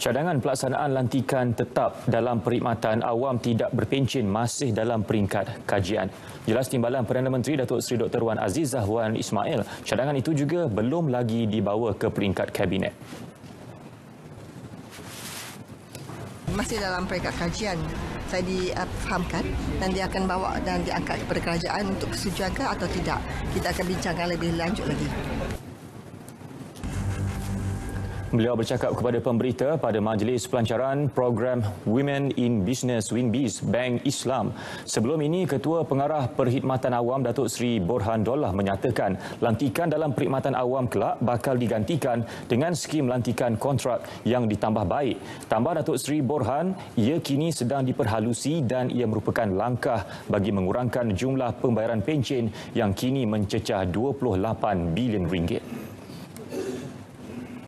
Cadangan pelaksanaan lantikan tetap dalam perkhidmatan awam tidak berpencin masih dalam peringkat kajian. Jelas timbalan Perdana Menteri Datuk Seri Dr. Wan Aziz Zahwan Ismail, cadangan itu juga belum lagi dibawa ke peringkat kabinet. Masih dalam peringkat kajian saya difahamkan dan dia akan bawa dan diangkat kepada kerajaan untuk kesetujuan ke atau tidak. Kita akan bincangkan lebih lanjut lagi. Beliau bercakap kepada pemberita pada majlis pelancaran program Women in Business WinBiz Bank Islam. Sebelum ini, Ketua Pengarah Perkhidmatan Awam Datuk Seri Borhan Dollah menyatakan lantikan dalam perkhidmatan awam kelak bakal digantikan dengan skim lantikan kontrak yang ditambah baik. Tambah Datuk Seri Borhan, ia kini sedang diperhalusi dan ia merupakan langkah bagi mengurangkan jumlah pembayaran pencen yang kini mencecah 28 bilion ringgit.